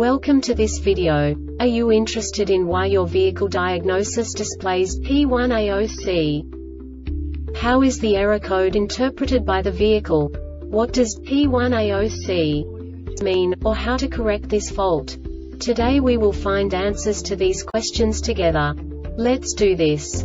Welcome to this video. Are you interested in why your vehicle diagnosis displays P1A0C? How is the error code interpreted by the vehicle? What does P1A0C mean, or how to correct this fault? Today we will find answers to these questions together. Let's do this.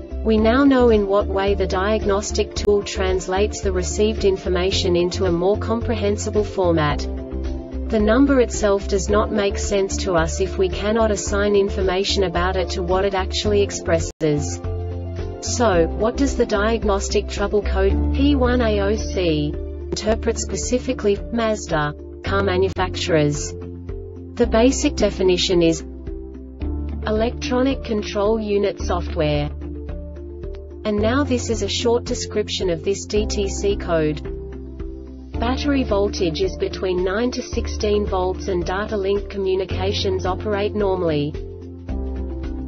We now know in what way the diagnostic tool translates the received information into a more comprehensible format. The number itself does not make sense to us if we cannot assign information about it to what it actually expresses. So, what does the diagnostic trouble code P1A0C interpret specifically Mazda car manufacturers? The basic definition is electronic control unit software. And now this is a short description of this DTC code. Battery voltage is between 9 to 16 volts and data link communications operate normally.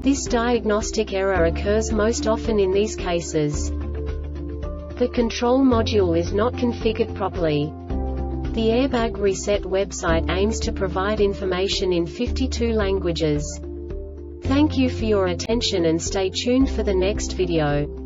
This diagnostic error occurs most often in these cases. The control module is not configured properly. The Airbag Reset website aims to provide information in 52 languages. Thank you for your attention and stay tuned for the next video.